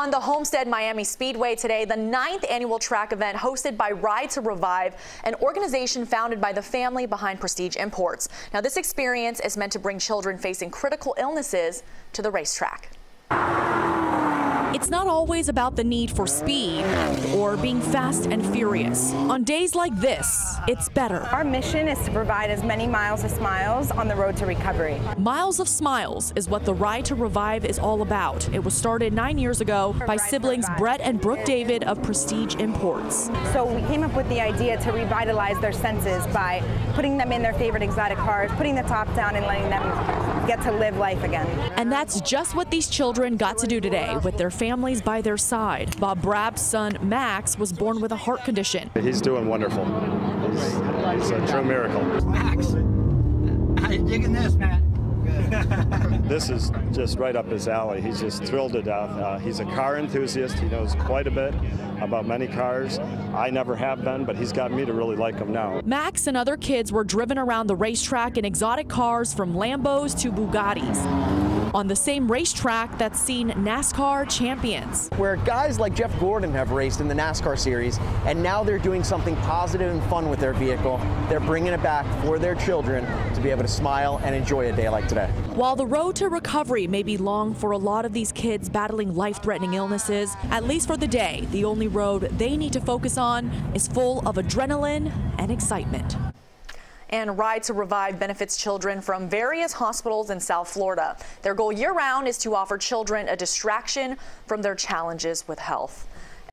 On the Homestead Miami Speedway today, the ninth annual track event hosted by Ride to Revive, an organization founded by the family behind Prestige Imports. Now, this experience is meant to bring children facing critical illnesses to the racetrack. It's not always about the need for speed or being fast and furious. On days like this, it's better. Our mission is to provide as many miles of smiles on the road to recovery. Miles of Smiles is what the Ride to Revive is all about. It was started nine years ago by siblings Brett and Brooke David of Prestige Imports. So we came up with the idea to revitalize their senses by putting them in their favorite exotic cars, putting the top down and letting them get to live life again. And that's just what these children got to do today with their families by their side. Bob Brab's son, Max, was born with a heart condition. He's doing wonderful. He's, he's a true miracle. Max, how you digging this, man? This is just right up his alley. He's just thrilled to death. Uh, he's a car enthusiast. He knows quite a bit about many cars. I never have been, but he's got me to really like him now. Max and other kids were driven around the racetrack in exotic cars from Lambos to Bugattis on the same racetrack that's seen NASCAR champions. Where guys like Jeff Gordon have raced in the NASCAR series, and now they're doing something positive and fun with their vehicle. They're bringing it back for their children to be able to smile and enjoy a day like today. While the road to recovery may be long for a lot of these kids battling life-threatening illnesses, at least for the day, the only road they need to focus on is full of adrenaline and excitement and Ride to Revive benefits children from various hospitals in South Florida. Their goal year round is to offer children a distraction from their challenges with health.